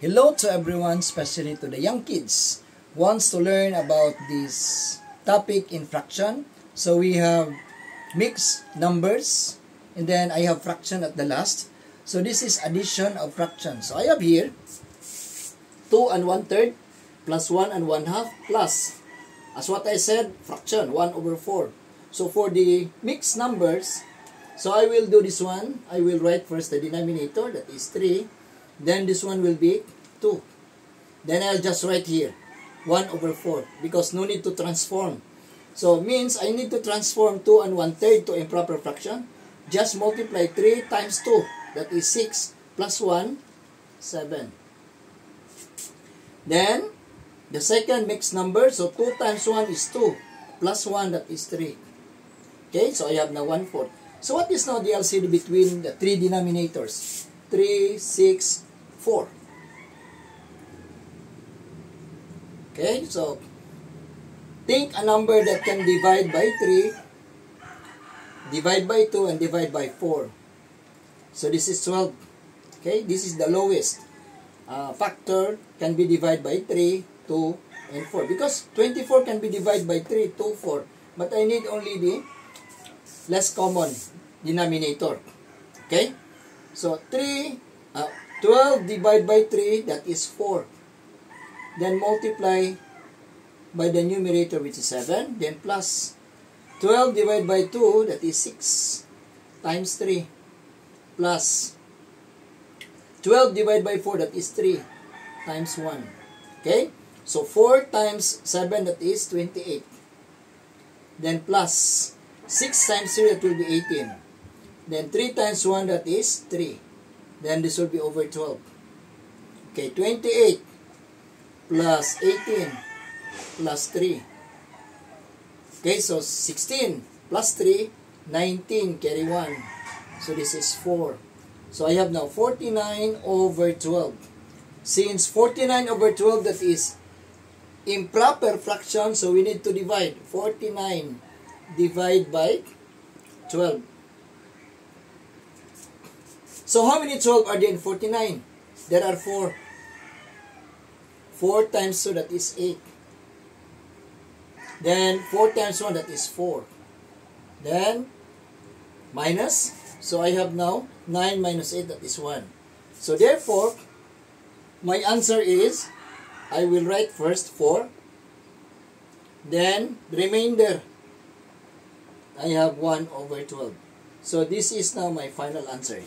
Hello to everyone, especially to the young kids wants to learn about this topic in fraction. So we have mixed numbers and then I have fraction at the last. So this is addition of fraction. So I have here 2 and 1 third plus 1 and 1 half plus as what I said fraction 1 over 4. So for the mixed numbers so I will do this one. I will write first the denominator that is 3 then this one will be 2. Then I'll just write here 1 over 4 because no need to transform. So means I need to transform 2 and 1 third to improper fraction. Just multiply 3 times 2 that is 6 plus 1 7. Then the second mixed number so 2 times 1 is 2 plus 1 that is 3. Okay, so I have now 1 4. So what is now the LCD between the three denominators? 3, 6, 4. Okay, so think a number that can divide by 3, divide by 2, and divide by 4. So this is 12. Okay, this is the lowest uh, factor can be divided by 3, 2, and 4. Because 24 can be divided by 3, 2, 4. But I need only the less common denominator. Okay? So 3, uh, 12 divided by 3, that is 4. Then multiply by the numerator which is 7. Then plus 12 divided by 2 that is 6 times 3 plus 12 divided by 4 that is 3 times 1. Okay? So 4 times 7 that is 28. Then plus 6 times 3 that will be 18. Then 3 times 1 that is 3. Then this will be over 12. Okay, 28 plus 18 plus 3. Okay, so 16 plus 3, 19, carry 1. So this is 4. So I have now 49 over 12. Since 49 over 12 that is improper fraction, so we need to divide. 49 divide by 12. So how many 12 are there in 49? There are 4. 4 times 2, that is 8. Then 4 times 1, that is 4. Then minus. So I have now 9 minus 8, that is 1. So therefore, my answer is, I will write first 4. Then remainder, I have 1 over 12. So this is now my final answer.